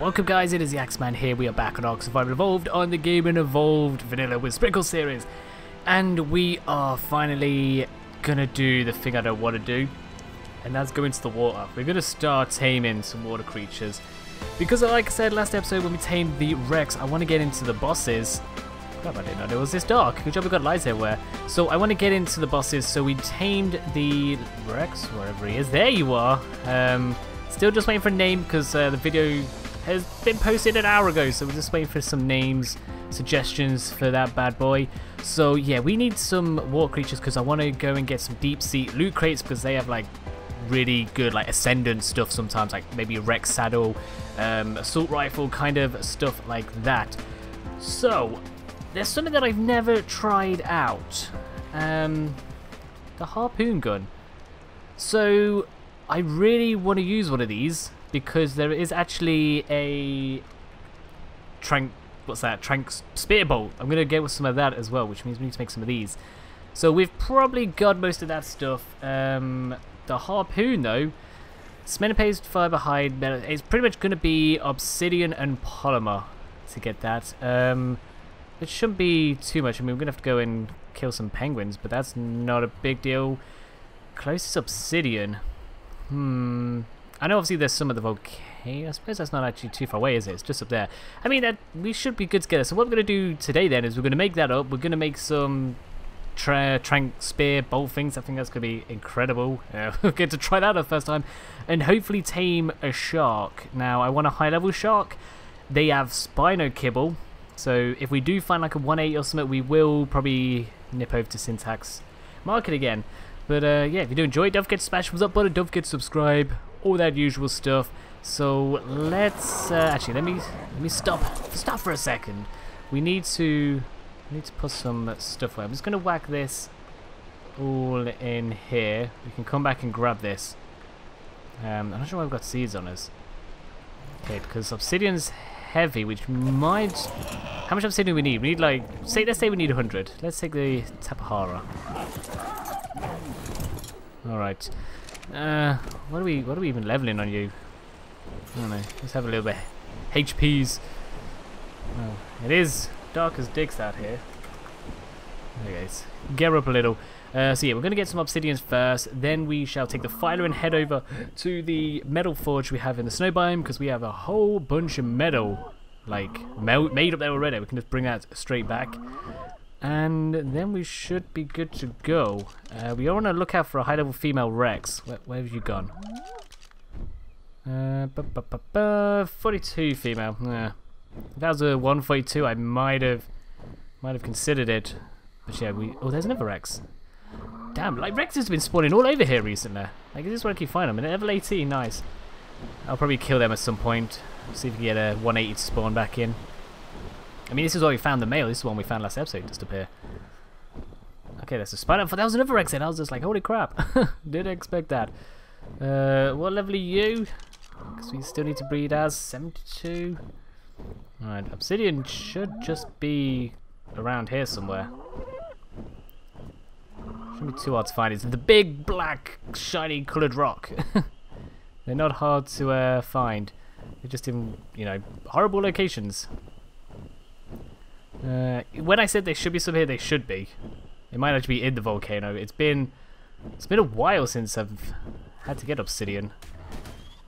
Welcome guys, it is the Axeman here. We are back on Ark Survival Evolved on the Gaming Evolved Vanilla with Sprinkle series. And we are finally gonna do the thing I don't want to do. And that's go into the water. We're gonna start taming some water creatures. Because like I said last episode when we tamed the Rex, I want to get into the bosses. Crap, I didn't know there was this dark. Good job we got lights everywhere. So I want to get into the bosses. So we tamed the Rex, wherever he is. There you are. Um, still just waiting for a name because uh, the video has been posted an hour ago. So we're just waiting for some names, suggestions for that bad boy. So yeah, we need some water creatures because I want to go and get some deep sea loot crates because they have like really good like ascendant stuff sometimes like maybe a Rex saddle um, assault rifle kind of stuff like that so there's something that I've never tried out um, the harpoon gun so I really want to use one of these because there is actually a trank what's that trank spear bolt I'm gonna get with some of that as well which means we need to make some of these so we've probably got most of that stuff um, the harpoon, though, cementing paste fiber hide, it's pretty much to be obsidian and polymer to get that. Um, it shouldn't be too much. I mean, we're to have to go and kill some penguins, but that's not a big deal. Closest obsidian. Hmm. I know obviously there's some of the volcano. I suppose that's not actually too far away, is it? It's just up there. I mean, that we should be good to get it. So what we're going to do today then is we're going to make that up. We're going to make some tra trank spear bolt things. I think that's going to be incredible. Uh, get to try that the first time. And hopefully tame a shark. Now, I want a high level shark. They have spino kibble. So if we do find like a 180 or something, we will probably nip over to Syntac's Market again. But uh, yeah, if you do enjoy don't forget to smash the up button, don't forget to subscribe, all that usual stuff. So let's uh, actually let me let me stop stop for a second. We need to I need to put some stuff away. I'm just going to whack this all in here. We can come back and grab this. Um, I'm not sure why we've got seeds on us. Okay, because obsidian's heavy, which might... How much obsidian do we need? We need like... say. Let's say we need 100. Let's take the Tapejara. Alright. Uh, what are we what are we even leveling on you? I don't know. Let's have a little bit. HPs. Oh, it is dark as dicks out here. Okay, let's gear up a little. Uh, so yeah, we're going to get some obsidians first, then we shall take the filer and head over to the metal forge we have in the snow biome, because we have a whole bunch of metal, like, made up there already. We can just bring that straight back. And then we should be good to go. Uh, we are on a lookout for a high-level female Rex. Where, where, have you gone? Uh, 42 female. Yeah. If that was a 142, I might have might have considered it. But yeah, we... Oh, there's another Rex. Damn, like Rex has been spawning all over here recently. Like, this is where I keep finding them. And level 18, nice. I'll probably kill them at some point. See if we can get a 180 to spawn back in. I mean, this is where we found the male. This is one we found last episode, just here. Okay, there's a spider. That was another and I was just like, holy crap. Didn't expect that. Uh, what level are you? Because we still need to breed as 72. Alright, obsidian should just be around here somewhere. Shouldn't be too hard to find. It's the big, black, shiny coloured rock. They're not hard to uh, find. They're just in, you know, horrible locations. Uh, when I said they should be here, they should be. It might actually be in the volcano. It's been, it's been a while since I've had to get obsidian.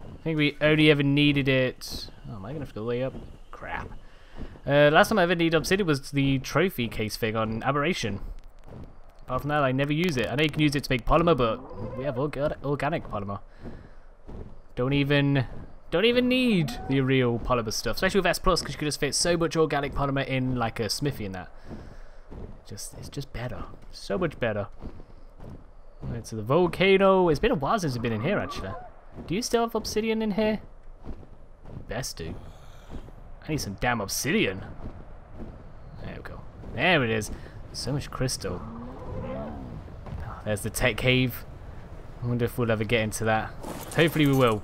I think we only ever needed it. Oh, am I gonna have to go way up? Crap. Uh, last time I ever needed obsidian was the trophy case thing on Aberration. Apart from that, I never use it. I know you can use it to make polymer, but we have organic polymer. Don't even, don't even need the real polymer stuff, especially with S Plus, because you can just fit so much organic polymer in like a smithy in that. Just, it's just better, so much better. Right, so the volcano. It's been a while since we've been in here, actually. Do you still have obsidian in here? Best do. I need some damn obsidian. There we go. There it is. So much crystal. Oh, there's the tech cave. I wonder if we'll ever get into that. Hopefully we will.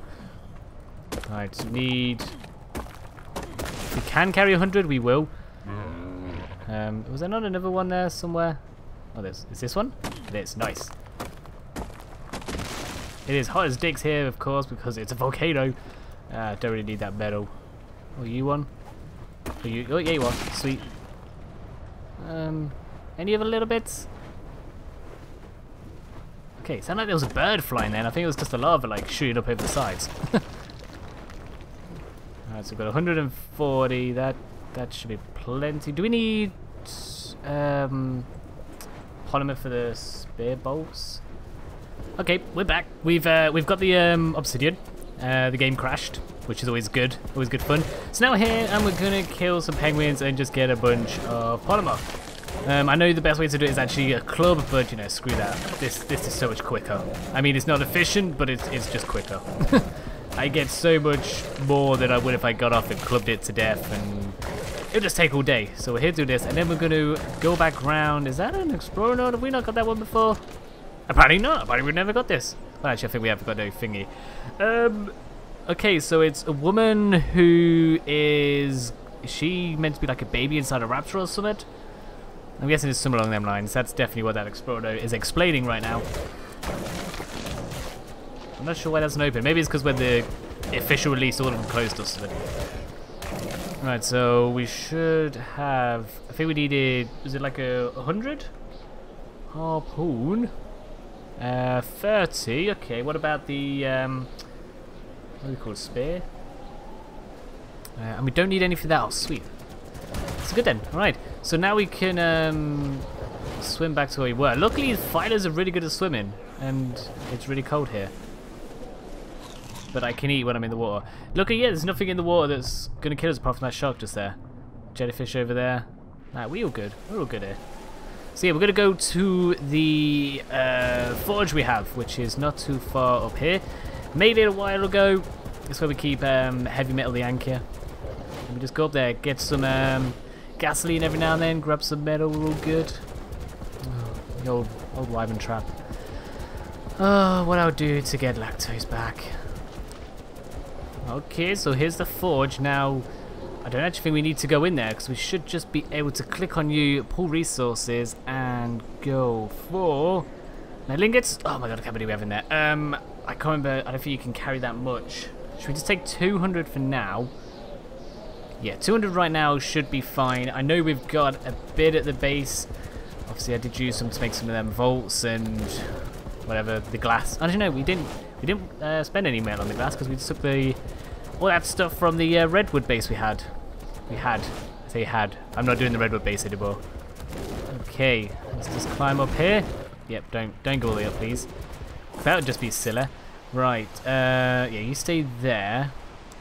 Alright, need... If we can carry 100, we will. Um, was there not another one there somewhere? Oh, there's. Is this one? It is. Nice. It is hot as dicks here, of course, because it's a volcano. Uh, don't really need that metal. Oh, you one? Oh, you, oh yeah, you are. Sweet. Um, any other little bits? Okay, sounded like there was a bird flying there, and I think it was just a lava like shooting up over the sides. So we've got 140. That that should be plenty. Do we need um, polymer for the spear bolts? Okay, we're back. We've uh, we've got the um, obsidian. Uh, the game crashed, which is always good, always good fun. So now we're here, and we're gonna kill some penguins and just get a bunch of polymer. Um, I know the best way to do it is actually a club, but you know, screw that. This this is so much quicker. I mean, it's not efficient, but it's it's just quicker. I get so much more than I would if I got off and clubbed it to death, and it'll just take all day. So we're here to do this, and then we're going to go back round. Is that an explorer note? Have we not got that one before? Apparently not. Apparently we've never got this. Well, actually, I think we have got no thingy. Um, okay, so it's a woman who is... Is she meant to be like a baby inside a raptor or something? I'm guessing it's somewhere along them lines. That's definitely what that Explorer is explaining right now. I'm not sure why that's not open. Maybe it's because when the official release all of them closed or something. Right, so we should have... I think we needed... Is it like a 100? Harpoon. Uh, 30. Okay, what about the... Um, what do we call it? Spear? Uh, and we don't need anything that. Oh, sweet. It's good then. Alright. So now we can um, swim back to where we were. Luckily, fighters are really good at swimming, and it's really cold here. But I can eat when I'm in the water. Look, yeah, there's nothing in the water that's going to kill us apart from that shark just there. Jellyfish over there. Nah, we all good. We're all good here. So yeah, we're going to go to the uh, forge we have, which is not too far up here. Made it a while ago. That's where we keep um, heavy metal the anchor. And we just go up there, get some um, gasoline every now and then, grab some metal, we're all good. Oh, the old, old wyvern trap. Oh, what I'll do to get lactose back. Okay, so here's the forge. Now, I don't actually think we need to go in there because we should just be able to click on you, pull resources, and go for metal ingots. Oh my god, I can't believe we have in there. Um, I can't remember. I don't think you can carry that much. Should we just take 200 for now? Yeah, 200 right now should be fine. I know we've got a bit at the base. Obviously, I did use some to make some of them vaults and whatever the glass. I don't know. We didn't we didn't uh, spend any metal on the glass because we took the all that stuff from the uh, redwood base we had. We had. I say had. I'm not doing the redwood base anymore. Okay, let's just climb up here. Yep, don't don't go all the way up, please. That would just be silly. Right. Uh, yeah, you stay there.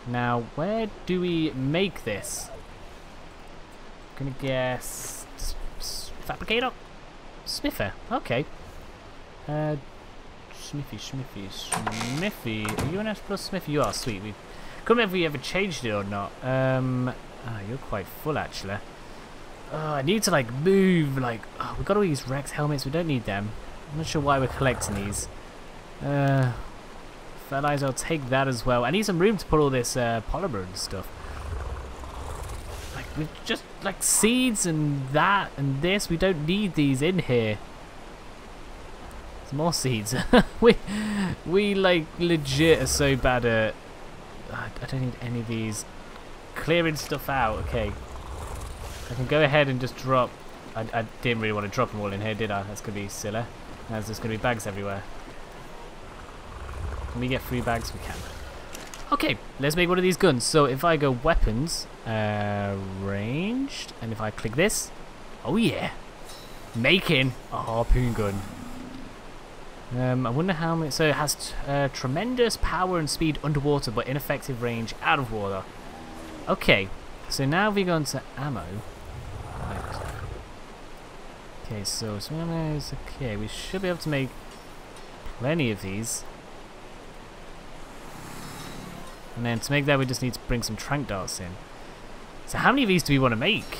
Now, where do we make this? I'm gonna guess fabricator, smither. Okay. Uh, Smithy, Smithy, Smithy. Are you an S plus Smithy? You are sweet. We remember if we ever changed it or not. Um, ah, you're quite full actually. Oh, I need to like move. Like, oh, we've got all these Rex helmets. We don't need them. I'm not sure why we're collecting these. Uh, fertilizer, I'll take that as well. I need some room to put all this uh, polymer and stuff. Like, we just, like, seeds and that and this, we don't need these in here. More seeds. we, we, like, legit are so bad at... I don't need any of these. Clearing stuff out, okay. I can go ahead and just drop... I, I didn't really want to drop them all in here, did I? That's to be silly. There's just to be bags everywhere. Can we get three bags? We can. Okay, let's make one of these guns. So if I go weapons, uh, ranged, and if I click this, oh yeah, making a harpoon gun. Um, I wonder how many. So it has uh, tremendous power and speed underwater, but ineffective range out of water. Okay, so now we go into ammo. Right. Okay, so is okay. We should be able to make plenty of these. And then to make that, we just need to bring some trank darts in. So how many of these do we want to make?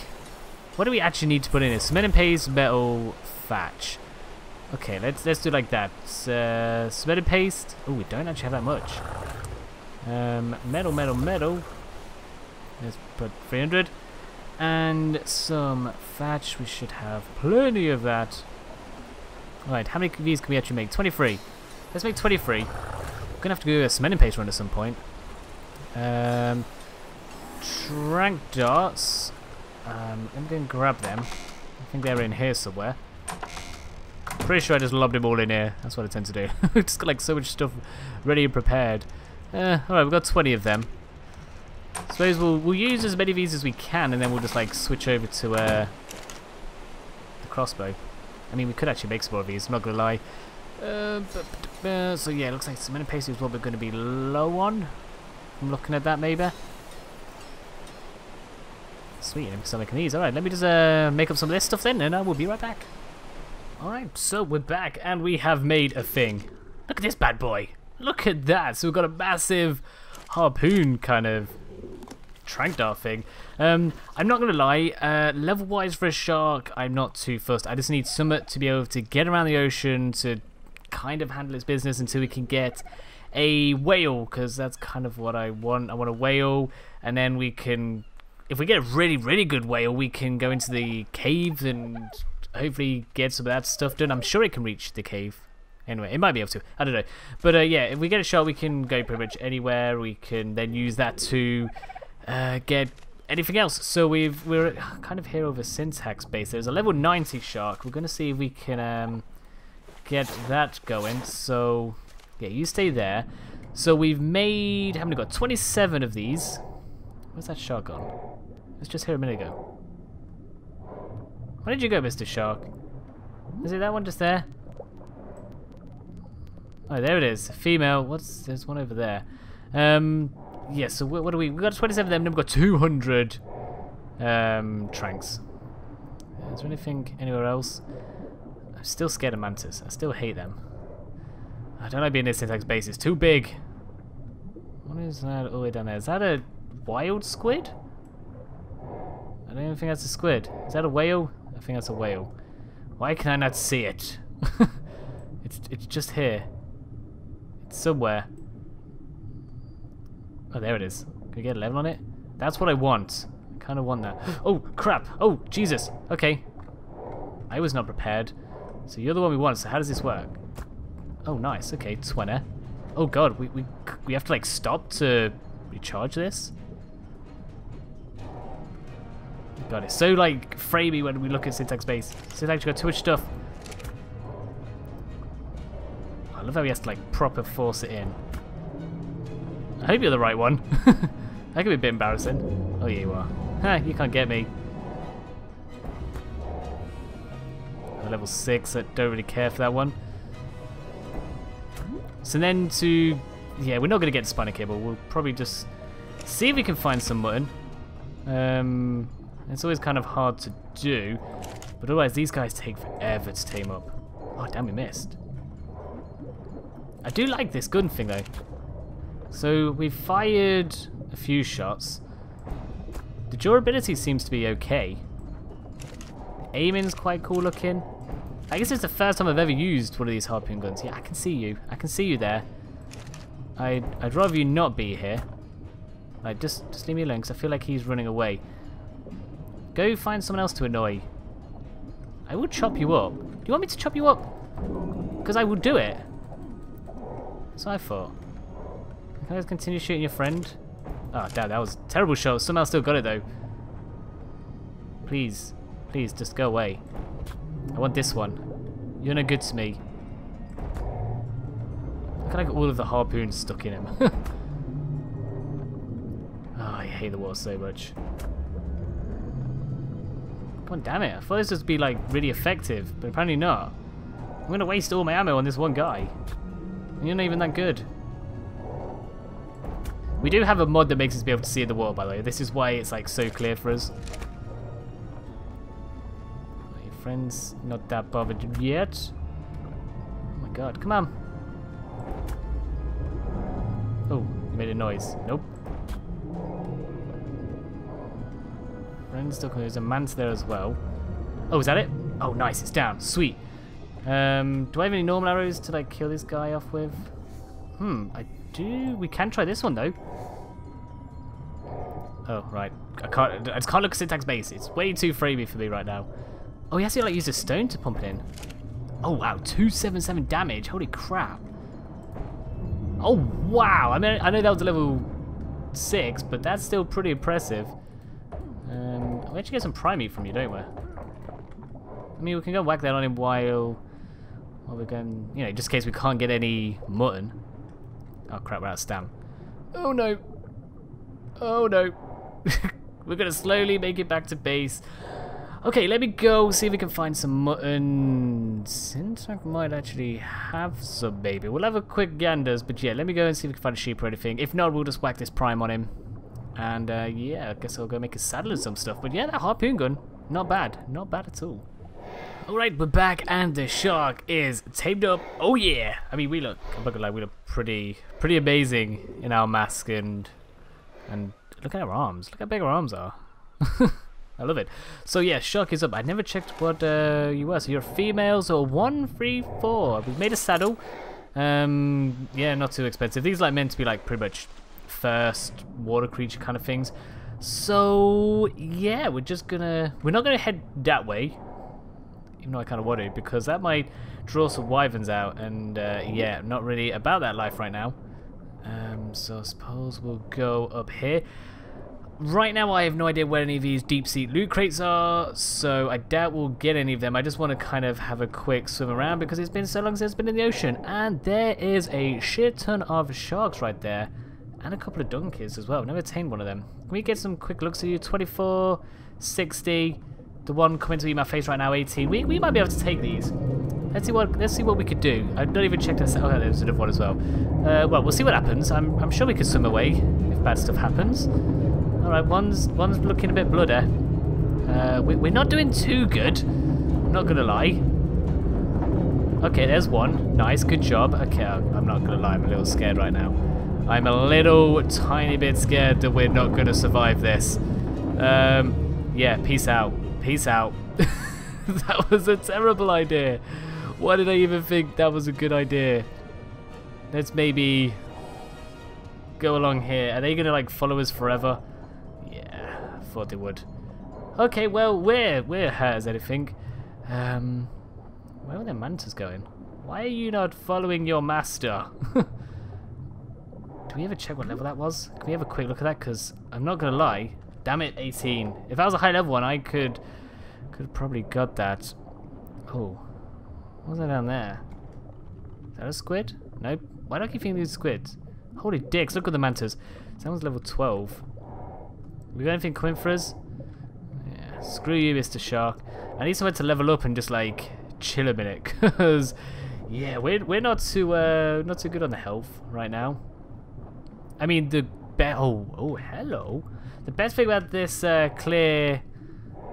What do we actually need to put in here? Cementing paste, metal, thatch. Okay, let's let's do like that. Uh, cement paste. Oh, we don't actually have that much. Um, metal, metal, metal. Let's put 300. And some thatch. We should have plenty of that. Alright, how many of these can we actually make? 23. Let's make 23. We're going to have to do a cement paste run at some point. Um, trank darts. Um, I'm going to grab them. I think they're in here somewhere. Pretty sure I just lobbed them all in here. That's what I tend to do. just got like so much stuff ready and prepared. Uh, Alright, we've got 20 of them. Suppose we'll, we'll use as many of these as we can and then we'll just like switch over to uh, the crossbow. I mean, we could actually make some more of these, I'm not going to lie. Uh, but, uh, so yeah, it looks like cement and pasty is what we're going to be low on. I'm looking at that maybe. Sweet, I'm still these. Alright, let me just uh, make up some of this stuff then and I will be right back. Alright, so we're back and we have made a thing. Look at this bad boy. Look at that. So we've got a massive harpoon kind of trank dart thing. Um, I'm not going to lie, uh, level-wise for a shark, I'm not too fussed. I just need Summit to be able to get around the ocean to kind of handle its business until we can get a whale, because that's kind of what I want. I want a whale, and then we can, if we get a really, really good whale, we can go into the caves and hopefully get some of that stuff done. I'm sure it can reach the cave. Anyway, it might be able to. I don't know. But uh, yeah, if we get a shot, we can go pretty much anywhere. We can then use that to uh, get anything else. So we've we're kind of here over Syntac's base. There's a level 90 shark. We're going to see if we can um, get that going. So yeah, you stay there. So we've made how many got? 27 of these. Where's that shark gone? It was just here a minute ago. Where did you go, Mr. Shark? Is it that one just there? Oh, there it is. Female. What's there's one over there. Um, yeah. So what, what do we? We got 27 of them. Then we've got 200 um, tranks. Is there anything anywhere else? I'm still scared of mantis. I still hate them. I don't like being in Syntac's base. It's too big. What is that all the way down there? Is that a wild squid? I don't even think that's a squid. Is that a whale? I think that's a whale. Why can I not see it? it's it's just here It's somewhere. Oh, there it is. Can we get a level on it? That's what I want. I kind of want that. Oh, crap. Oh, Jesus. Okay. I was not prepared. So you're the one we want, so how does this work? Oh, nice. Okay, 20. Eh? Oh, God. We, we, we have to, like, stop to recharge this? God, it's so, like, framey when we look at Syntac's base. Syntac's got too much stuff. I love how he has to like proper force it in. I hope you're the right one. that could be a bit embarrassing. Oh yeah you are. Ha, you can't get me. level 6, I don't really care for that one. So then to... Yeah, we're not going to get the spino kibble. We'll probably just see if we can find some mutton. Um, it's always kind of hard to do. But otherwise, these guys take forever to tame up. Oh, damn, we missed. I do like this gun thing though. So we've fired a few shots. The durability seems to be okay. Aiming's quite cool looking. I guess it's the first time I've ever used one of these harpoon guns. Yeah, I can see you. I can see you there. I'd, I'd rather you not be here. Like, just, just leave me alone because I feel like he's running away. Go find someone else to annoy. I will chop you up. Do you want me to chop you up? Because I will do it. So I thought. Can I just continue shooting your friend? Oh, damn, that was terrible shot. Somehow still got it, though. Please. Please, just go away. I want this one. You're no good to me. Look at like all of the harpoons stuck in him. oh, I hate the water so much. On, damn it. I thought this would be like really effective, but apparently not. I'm to waste all my ammo on this one guy. You're not even that good. We do have a mod that makes us be able to see the wall, by the way. This is why it's like so clear for us. My friend's not that bothered yet. Oh my god, come on. Oh, you made a noise. Nope. Still There's a man's there as well. Oh, is that it? Oh, nice, it's down. Sweet. Um, do I have any normal arrows to like kill this guy off with? Hmm, I do. We can try this one though. Oh, right. I can't. I just can't look at Syntac's base. It's way too framey for me right now. Oh, he has to like use a stone to pump it in. Oh wow, 277 damage. Holy crap. Oh wow. I mean, I know that was a level six, but that's still pretty impressive. We actually get some prime meat from you, don't we? I mean, we can go whack that on him while, while we're going, you know, just in case we can't get any mutton. Oh crap, we're out of stam. Oh no. Oh no. we're gonna slowly make it back to base. Okay, let me go see if we can find some mutton. Syntac might actually have some, maybe. We'll have a quick ganders, but yeah, let me go and see if we can find a sheep or anything. If not, we'll just whack this prime on him. And uh, yeah, I guess I'll go make a saddle and some stuff. But yeah, that harpoon gun, not bad. Not bad at all. Alright, we're back and the shark is tamed up. Oh yeah! I mean, we look, I'm not gonna lie, we look pretty, pretty amazing in our mask and, and look at our arms. Look how big our arms are. I love it. So yeah, Shark is up. I never checked what uh, you were. So you're female, so one, three, four. We've made a saddle. Um, yeah, not too expensive. These are like meant to be like pretty much first water creature kind of things. So yeah, we're just gonna we're not gonna head that way, even though I kind of to because that might draw some wyverns out, and uh, yeah, not really about that life right now. Um, so I suppose we'll go up here. Right now I have no idea where any of these deep sea loot crates are, so I doubt we'll get any of them. I just want to kind of have a quick swim around because it's been so long since it's been in the ocean. And there is a shit ton of sharks right there. And a couple of donkeys as well. Never tamed one of them. Can we get some quick looks at you? 24, 60, the one coming to my face right now, 18. We, we might be able to take these. Let's see what let's see what we could do. I've not even checked this. Oh, there's another one as well. Uh, well, we'll see what happens. I'm I'm sure we could swim away if bad stuff happens. Alright, one's one's looking a bit bloody. Uh, we, we're not doing too good. I'm not gonna lie. Okay, there's one. Nice, good job. Okay, I'm not gonna lie, I'm a little scared right now. I'm a little tiny bit scared that we're not gonna survive this. Um, yeah, peace out. Peace out. that was a terrible idea. Why did I even think that was a good idea? Let's maybe go along here. Are they gonna like follow us forever? Yeah, I thought they would. Okay, well, where where has anything? Um, where are the mantas going? Why are you not following your master? Do we ever check what level that was? Can we have a quick look at that? Because I'm not gonna lie, damn it, 18. If I was a high level one, I could could probably got that. Oh, what's that down there? Is that a squid? Nope. Why do I keep thinking these squids? Holy dicks! Look at the mantas. Someone's level 12. We got anything coming for us? Yeah, screw you, Mr. Shark. I need someone to level up and just like chill a minute, cause yeah, we're we're not too uh not too good on the health right now. I mean the oh oh hello. The best thing about this uh, clear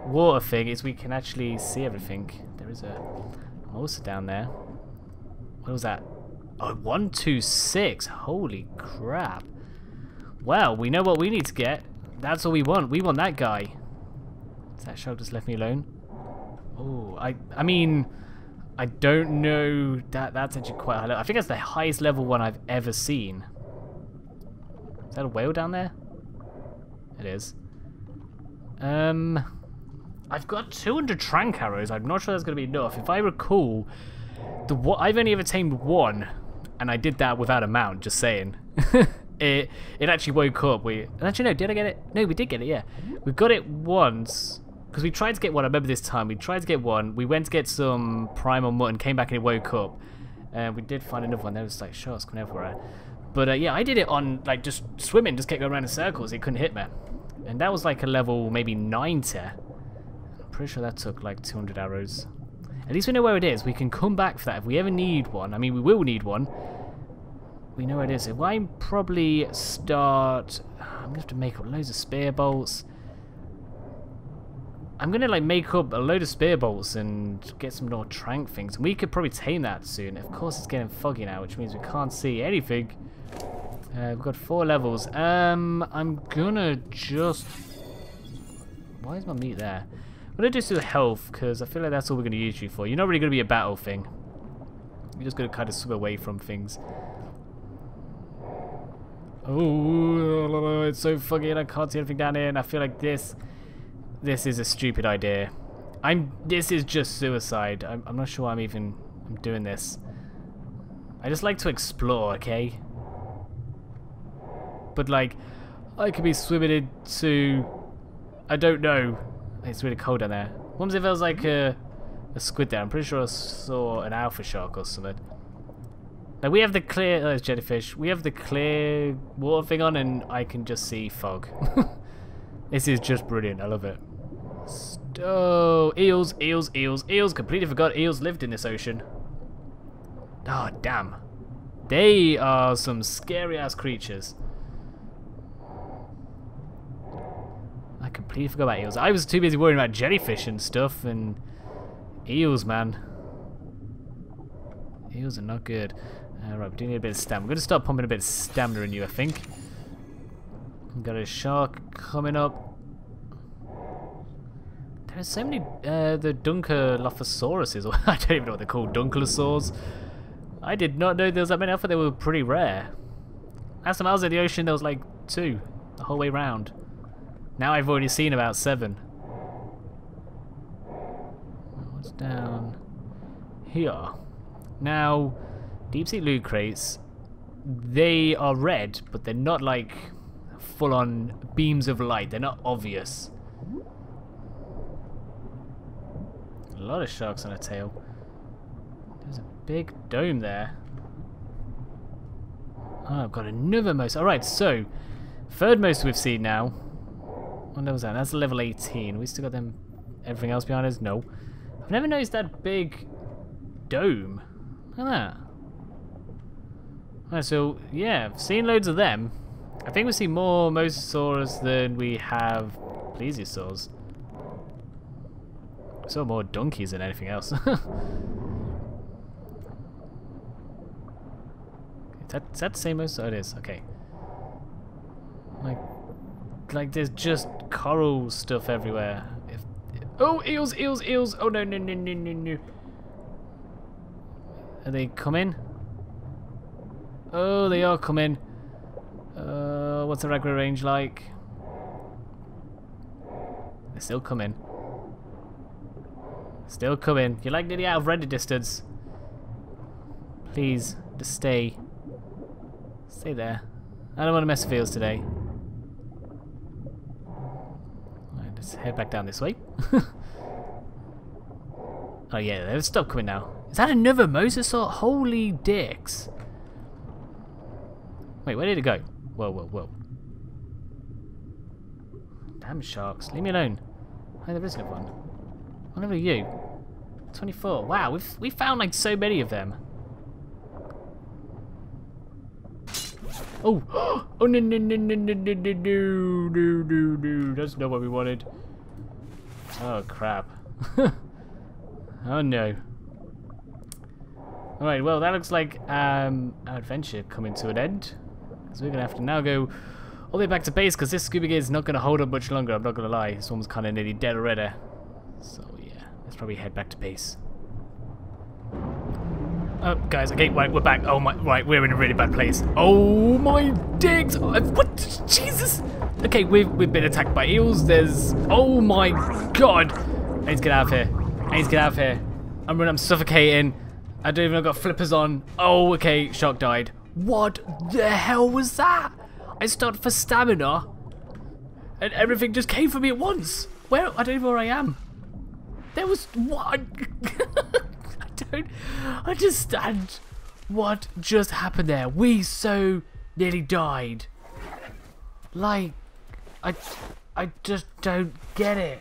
water thing is we can actually see everything. There is a monster down there. What was that? Oh, one, two, six. Holy crap. Well, we know what we need to get. That's all we want. We want that guy. Is That shark just left me alone. Oh, I I mean, I don't know. That That's actually quite high level. I think that's the highest level one I've ever seen. That a whale down there? It is. Um, I've got 200 trank arrows. I'm not sure that's going to be enough. If I recall, the I've only ever tamed one, and I did that without a mount, just saying. it it actually woke up. We actually no, did I get it? No, we did get it. Yeah, we got it once because we tried to get one. I remember this time we tried to get one. We went to get some primal mutton, came back and it woke up, and we did find another one. There was like sharks coming everywhere. But uh, yeah, I did it on like just swimming, just kept going around in circles. It couldn't hit me, and that was like a level maybe 90. I'm pretty sure that took like 200 arrows. At least we know where it is. We can come back for that if we ever need one. I mean, we will need one we know where it is. If I probably start... I'm going to have to make up loads of spear bolts. I'm going to like make up a load of spear bolts and get some more trank things. We could probably tame that soon. Of course it's getting foggy now, which means we can't see anything. Uh, we've got four levels. Um, I'm gonna just... Why is my meat there? I'm gonna just do health, because I feel like that's all we're gonna use you for. You're not really gonna be a battle thing. You're just gonna kind of swim away from things. Oh, it's so foggy and I can't see anything down here and I feel like this this is a stupid idea. I'm this is just suicide. I'm, I'm not sure I'm even I'm doing this. I just like to explore, okay? But like I could be swimming into... I don't know. It's really cold down there. What if there was like a, a squid there? I'm pretty sure I saw an alpha shark or something. Now we have the clear... Oh, jellyfish. We have the clear water thing on and I can just see fog. this is just brilliant. I love it. Oh, eels, eels, eels, eels. Completely forgot eels lived in this ocean. Oh, damn. They are some scary ass creatures. I completely forgot about eels. I was too busy worrying about jellyfish and stuff and eels, man. Eels are not good. Alright, we do need a bit of stamina. I'm going to start pumping a bit of stamina in you, I think. Got a shark coming up. There's so many, uh, the Dunkelophosaurus, or I don't even know what they're called, Dunkelosaurs. I did not know there was that many. I thought they were pretty rare. Last time I was in the ocean, there was like two the whole way round. Now I've already seen about seven. What's down here? Now, deep sea loot crates, they are red, but they're not like full on beams of light. They're not obvious. A lot of sharks on a tail. There's a big dome there. Oh, I've got another most. Alright, so, third most we've seen now. What was that? That's level 18. We still got them, everything else behind us? No. I've never noticed that big dome. Look at that. Alright, so, yeah, I've seen loads of them. I think we see more mosasaurs than we have plesiosaurs. We saw more donkeys than anything else. Is that, is that the same as? Oh, it is. Okay. Like, like there's just coral stuff everywhere. If, oh, eels, eels, eels! Oh no, no, no, no, no, no! Are they coming? Oh, they are coming. Uh, what's the regular range like? They're still coming. Still coming. You're like nearly out of render distance. Please, just stay. Stay there. I don't want to mess with fields today. Right, let's head back down this way. oh yeah, they've stopped coming now. Is that another mosasaur? Holy dicks. Wait, where did it go? Whoa, whoa, whoa. Damn sharks. Leave me alone. Oh, there is another one. What level are you? 24. Wow, we've we found like so many of them. Oh, oh no no no no no no no no no no no! That's not what we wanted. Oh crap! oh no! All right, well that looks like um, our adventure coming to an end. So we're gonna have to now go all the way back to base because this scuba gear is not gonna hold up much longer. I'm not gonna lie. This one's kind of nearly dead already. So yeah, let's probably head back to base. Oh, guys, okay, right, we're back. Oh my, right, we're in a really bad place. Oh my dicks! Uh, what? Jesus! Okay, we've we've been attacked by eels. There's, oh my god! I need to get out of here. I need to get out of here. I'm running. I'm suffocating. I don't even I've got flippers on. Oh, okay, shark died. What the hell was that? I started for stamina, and everything just came for me at once. Where? I don't even know where I am. There was what? don't understand what just happened there. We so nearly died. Like, I, I just don't get it.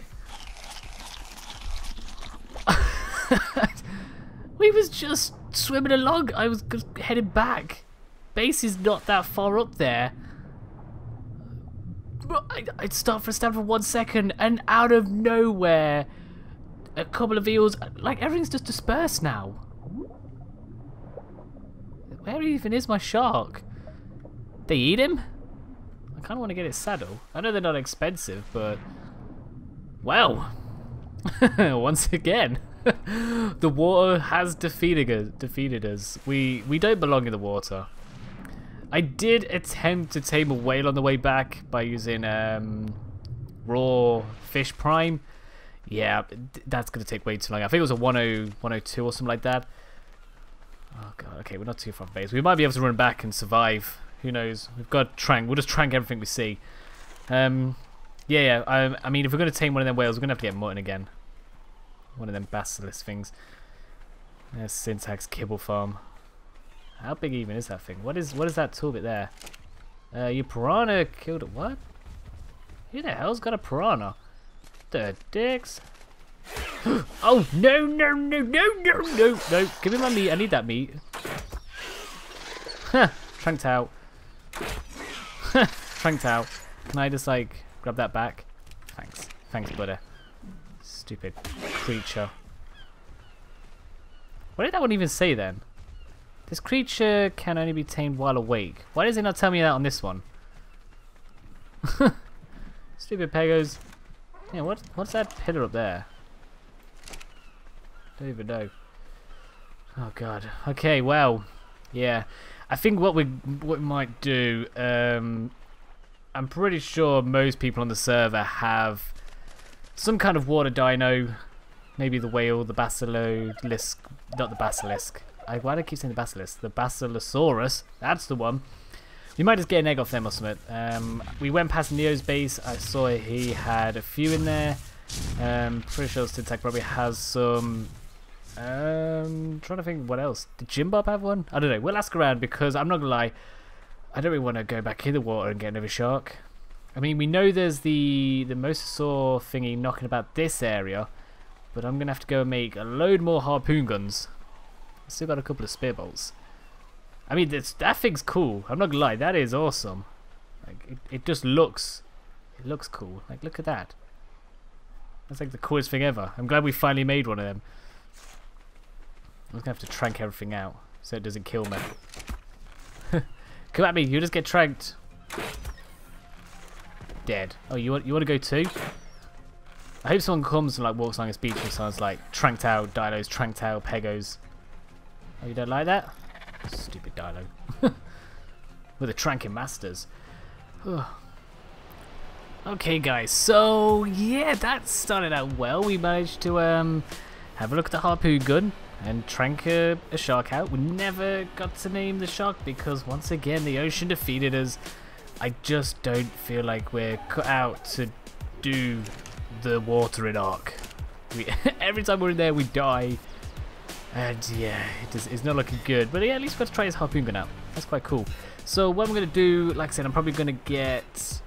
we was just swimming along. I was heading back. Base is not that far up there. I'd start for a stand for one second, and out of nowhere, a couple of eels. Like, everything's just dispersed now. Where even is my shark? They eat him? I kind of want to get its saddle. I know they're not expensive, but... Well, once again, the water has defeated us. Defeated us. We we don't belong in the water. I did attempt to tame a whale on the way back by using um, raw fish prime, yeah, that's going to take way too long. I think it was a 10, 102 or something like that. Oh god, okay, we're not too far from base. We might be able to run back and survive. Who knows? We've got trank. We'll just trank everything we see. Um, yeah, yeah. I, I mean, if we're gonna tame one of them whales, we're gonna have to get mutton again. One of them basilisk things. There's Syntac's kibble farm. How big even is that thing? What is what is that tool bit there? Uh, your piranha killed it. What? Who the hell's got a piranha? The dicks. oh no no no no no no no! Give me my meat. I need that meat. Huh. Tranked out. Tranked out. Can I just like grab that back? Thanks. Thanks, buddy. Stupid creature. What did that one even say then? This creature can only be tamed while awake. Why does it not tell me that on this one? Stupid pegos. Yeah, what what's that pillar up there? Don't even know. Oh god. Okay, well, yeah. I think what we what we might do. Um, I'm pretty sure most people on the server have some kind of water dino. Maybe the whale, the basilisk, not the basilisk. I, why do I keep saying the basilisk? The basilosaurus. That's the one. We might just get an egg off them or something. Um, we went past Neo's base. I saw he had a few in there. Um, pretty sure Syntac probably has some. Um, trying to think what else. Did Jim Bob have one? I don't know. We'll ask around because I'm not gonna lie. I don't really want to go back in the water and get another shark. I mean, we know there's the the mosasaur thingy knocking about this area, but I'm gonna have to go and make a load more harpoon guns. I still got a couple of spear bolts. I mean, this, that thing's cool. I'm not gonna lie, that is awesome. Like, it, it just looks, it looks cool. Like, look at that. That's like the coolest thing ever. I'm glad we finally made one of them. I'm gonna have to trank everything out so it doesn't kill me. Come at me, you just get tranked. Dead. Oh, you want you want to go too? I hope someone comes and like walks along this beach and sounds like tranked out, dinos, tranked out, pegos. Oh, you don't like that? Stupid dino. With the tranking masters. okay, guys. So yeah, that started out well. We managed to um have a look at the harpoon gun and trank a, a, shark out. We never got to name the shark because once again the ocean defeated us. I just don't feel like we're cut out to do the watering arc. We, every time we're in there we die. And yeah, it is, it's not looking good. But yeah, at least we've got to try his harpoon gun out. That's quite cool. So what I'm going to do, like I said, I'm probably going to get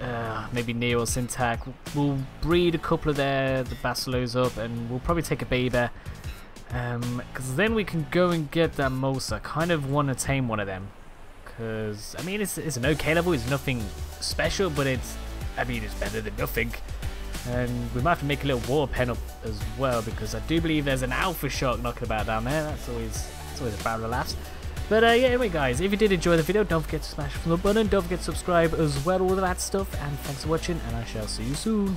uh, maybe Neo or Syntac. We'll breed a couple of their the Basilos up and we'll probably take a baby. Because um, then we can go and get that Mosa. kind of want to tame one of them. Because, I mean, it's, it's an okay level. It's nothing special, but it's, I mean, it's better than nothing. And we might have to make a little war pen up as well, because I do believe there's an alpha shark knocking about down there. That's always, that's always a barrel of laughs. But uh, yeah, anyway guys, if you did enjoy the video, don't forget to smash the button, don't forget to subscribe as well, all of that stuff, and thanks for watching, and I shall see you soon.